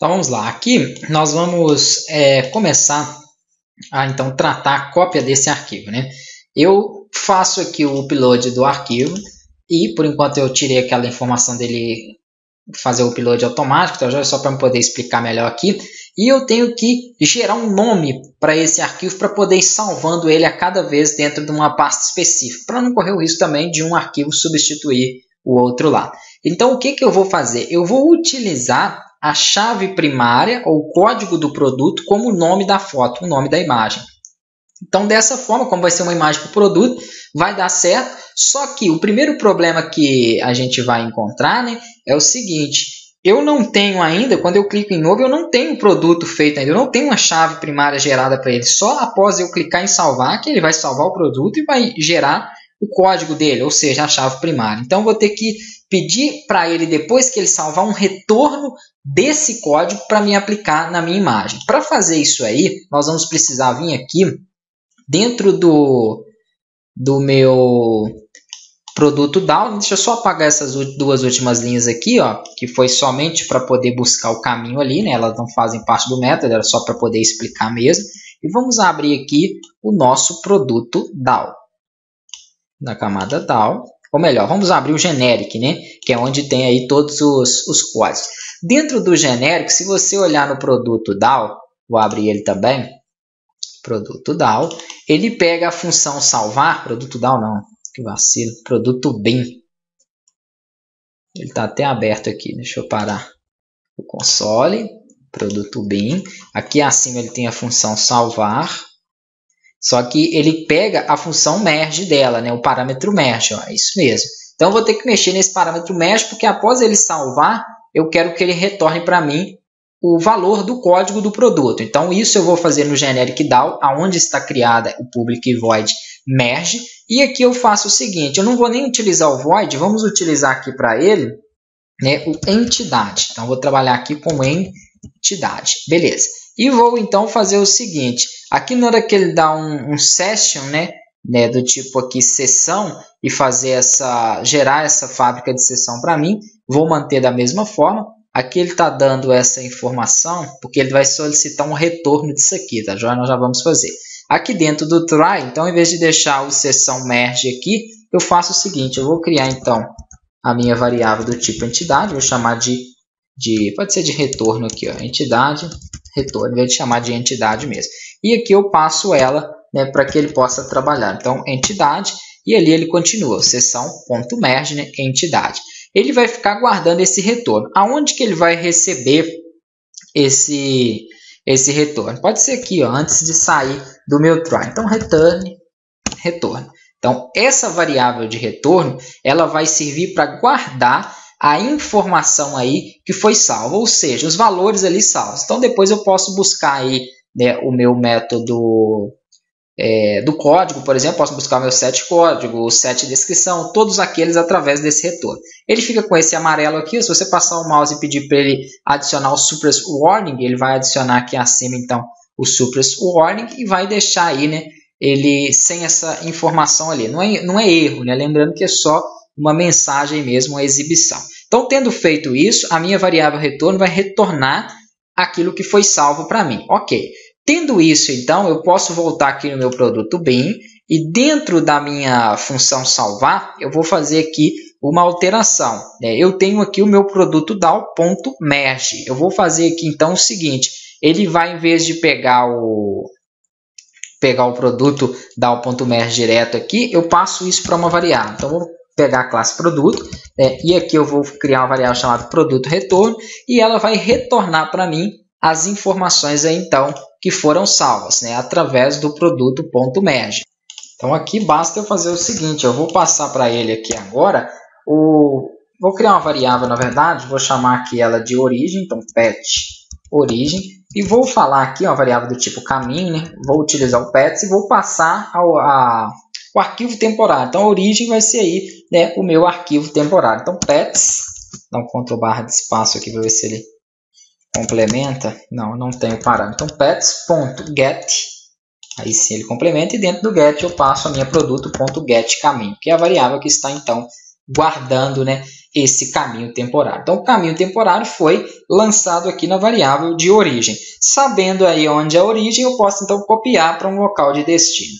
Então vamos lá, aqui nós vamos é, começar a então tratar a cópia desse arquivo. Né? Eu faço aqui o upload do arquivo e por enquanto eu tirei aquela informação dele fazer o upload automático, então já é só para poder explicar melhor aqui. E eu tenho que gerar um nome para esse arquivo para poder ir salvando ele a cada vez dentro de uma pasta específica, para não correr o risco também de um arquivo substituir o outro lá. Então o que, que eu vou fazer? Eu vou utilizar a chave primária ou código do produto como nome da foto, o nome da imagem. Então, dessa forma, como vai ser uma imagem para o produto, vai dar certo. Só que o primeiro problema que a gente vai encontrar né, é o seguinte: eu não tenho ainda, quando eu clico em novo, eu não tenho o produto feito ainda, eu não tenho uma chave primária gerada para ele. Só após eu clicar em salvar, que ele vai salvar o produto e vai gerar o código dele, ou seja, a chave primária. Então, vou ter que pedir para ele, depois que ele salvar, um retorno desse código para me aplicar na minha imagem. Para fazer isso aí, nós vamos precisar vir aqui dentro do, do meu produto down. Deixa eu só apagar essas duas últimas linhas aqui, ó, que foi somente para poder buscar o caminho ali, né? Elas não fazem parte do método, era só para poder explicar mesmo. E vamos abrir aqui o nosso produto DAO. Na camada DAO, ou melhor, vamos abrir o generic, né? Que é onde tem aí todos os, os códigos. Dentro do genérico, se você olhar no produto DAO, vou abrir ele também, produto DAO, ele pega a função salvar, produto DAO não, que vacilo, produto bin. Ele está até aberto aqui, deixa eu parar o console, produto bin. Aqui acima ele tem a função salvar, só que ele pega a função merge dela, né, o parâmetro merge, ó, é isso mesmo. Então eu vou ter que mexer nesse parâmetro merge, porque após ele salvar, eu quero que ele retorne para mim o valor do código do produto. Então, isso eu vou fazer no generic DAO, aonde está criada o public void merge. E aqui eu faço o seguinte, eu não vou nem utilizar o void, vamos utilizar aqui para ele né, o entidade. Então, vou trabalhar aqui com entidade. Beleza. E vou então fazer o seguinte, aqui na hora que ele dá um, um session, né, né, do tipo aqui sessão e fazer essa gerar essa fábrica de sessão para mim, vou manter da mesma forma. Aqui ele está dando essa informação porque ele vai solicitar um retorno disso aqui, tá? Já nós já vamos fazer. Aqui dentro do try, então, em vez de deixar o sessão merge aqui, eu faço o seguinte, eu vou criar então a minha variável do tipo entidade, vou chamar de, de pode ser de retorno aqui, ó, entidade, retorno, de chamar de entidade mesmo. E aqui eu passo ela né, para que ele possa trabalhar. Então, entidade, e ali ele continua, sessão.merge, né, entidade ele vai ficar guardando esse retorno. Aonde que ele vai receber esse, esse retorno? Pode ser aqui, ó, antes de sair do meu try. Então, return, retorno. Então, essa variável de retorno, ela vai servir para guardar a informação aí que foi salva, ou seja, os valores ali salvos. Então, depois eu posso buscar aí né, o meu método é, do código, por exemplo, posso buscar meu set código, o set descrição, todos aqueles através desse retorno. Ele fica com esse amarelo aqui, se você passar o mouse e pedir para ele adicionar o suppress warning, ele vai adicionar aqui acima então o suppress warning e vai deixar aí, né, ele sem essa informação ali. Não é, não é erro, né? lembrando que é só uma mensagem mesmo, uma exibição. Então, tendo feito isso, a minha variável retorno vai retornar aquilo que foi salvo para mim. Ok. Tendo isso, então, eu posso voltar aqui no meu produto bin e dentro da minha função salvar, eu vou fazer aqui uma alteração. Né? Eu tenho aqui o meu produto DAO.merge. Eu vou fazer aqui então o seguinte, ele vai, em vez de pegar o, pegar o produto DAO.merge direto aqui, eu passo isso para uma variável. Então, vou pegar a classe produto né? e aqui eu vou criar uma variável chamada produto retorno e ela vai retornar para mim as informações aí, então que foram salvas, né, através do produto .merge. Então aqui basta eu fazer o seguinte, eu vou passar para ele aqui agora, o, vou criar uma variável na verdade, vou chamar aqui ela de origem, então pet origem, e vou falar aqui uma variável do tipo caminho, né, vou utilizar o pets e vou passar ao, a, o arquivo temporário. Então a origem vai ser aí né, o meu arquivo temporário. Então pets, dá um Ctrl barra de espaço aqui para ver se ele complementa, não, não tenho parâmetro. Então, pets.get, aí sim ele complementa, e dentro do get eu passo a minha produto.get caminho, que é a variável que está então guardando né, esse caminho temporário. Então, o caminho temporário foi lançado aqui na variável de origem. Sabendo aí onde é a origem, eu posso então copiar para um local de destino.